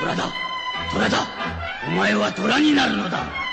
虎だ。虎だ。お前は虎になるのだ。